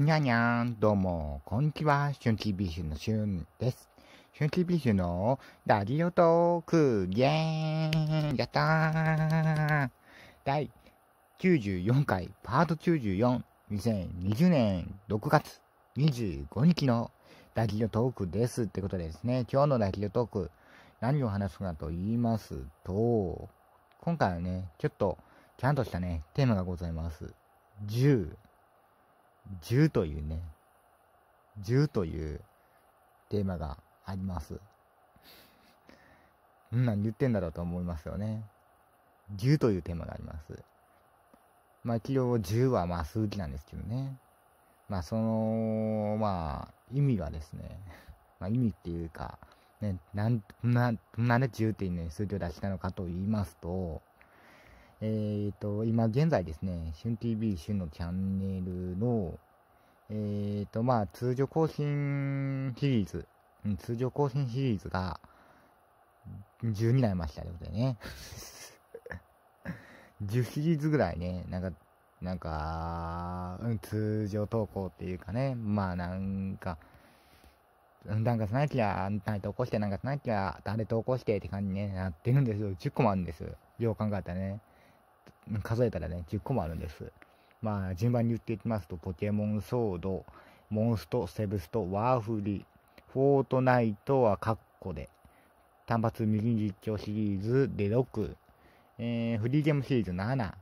にゃにゃん、どうも、こんにちは、シュン TV シュのシュンです。シュン TV シュのラジオトーク、イェーンやったー第94回、パート94、2020年6月25日のラジオトークですってことですね、今日のラジオトーク、何を話すかと言いますと、今回はね、ちょっと、ちゃんとしたね、テーマがございます。10。10というね、10というテーマがあります。んなん言ってんだろうと思いますよね。10というテーマがあります。まあ一応10はまあ数字なんですけどね。まあその、まあ意味はですね、まあ意味っていうか、ね、なん、な、なんで10っていうね、数字を出したのかと言いますと、えーと、今現在ですね、春 TV 春のチャンネルの、えーと、まあ、通常更新シリーズ、通常更新シリーズが、10になりましたということでね。10シリーズぐらいね、なんか、なんか、うん、通常投稿っていうかね、まあなんか、なんかしなきゃ、誰投稿して、なんかしなきゃ、誰投稿してって感じに、なってるんですよ。10個もあるんですよ。よう考えたらね。数えたらね、10個もあるんです。まあ、順番に言っていきますと、ポケモンソード、モンスト、セブスト、ワーフリ、フォートナイトはカッコで、単発ミニ実況シリーズで6、えー、フリーゲームシリーズ7、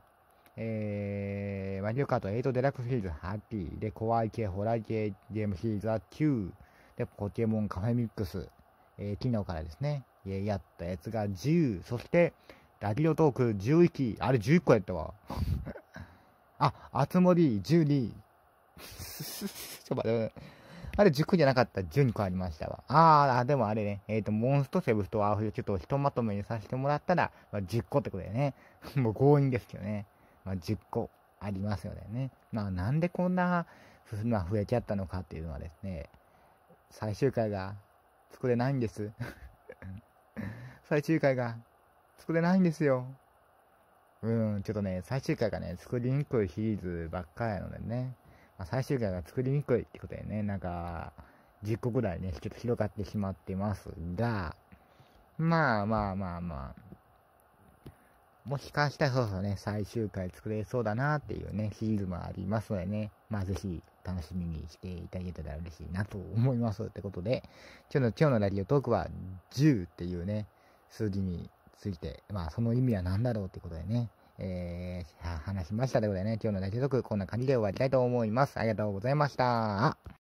えー、マリオカート8デラックスシリーズ8、で、怖い系、ホラー系ゲームシリーズは9、で、ポケモンカフェミックス、えー、昨日からですね、やったやつが10、そして、ラジオトーク11、あれ11個やったわ。あ、あつ森12。ちょっと待って、あれ10個じゃなかった、12個ありましたわ。あー、でもあれね、えっ、ー、と、モンストセブスとワーフルちょっとひとまとめにさせてもらったら、まあ、10個ってことでね。もう強引ですけどね。まあ、10個ありますよね。まあ、なんでこんな、まあ、増えちゃったのかっていうのはですね、最終回が作れないんです。最終回が作れないんですよ。うん、ちょっとね、最終回がね、作りにくいシリーズばっかりなのでね、まあ、最終回が作りにくいってことでね、なんか、10個ぐらいね、ちょっと広がってしまってますが、まあまあまあまあ、もしかしたらそうそうね、最終回作れそうだなっていうね、シリーズもありますのでね、まあぜひ楽しみにしていただけたら嬉しいなと思いますってことで、今日の今日のラジオトークは10っていうね、数字について、まあその意味は何だろうということでね、えー、話しましたということでね、今日のラジオトークこんな感じで終わりたいと思います。ありがとうございました。